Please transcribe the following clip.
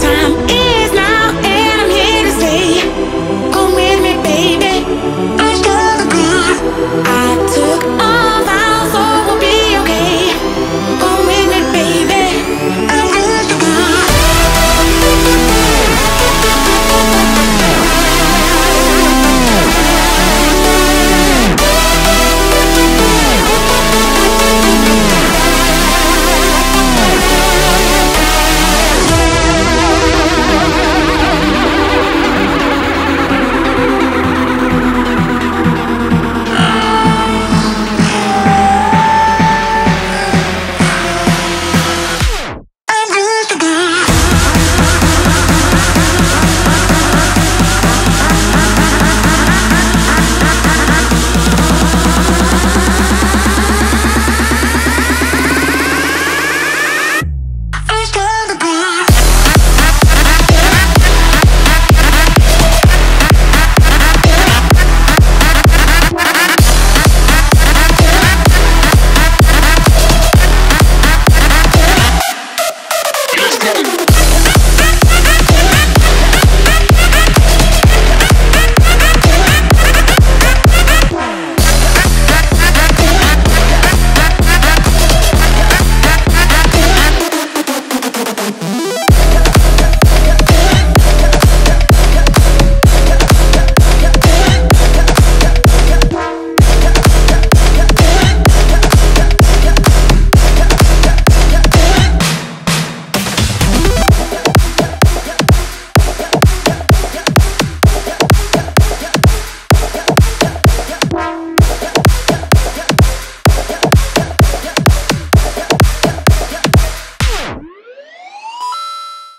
time. Let's go.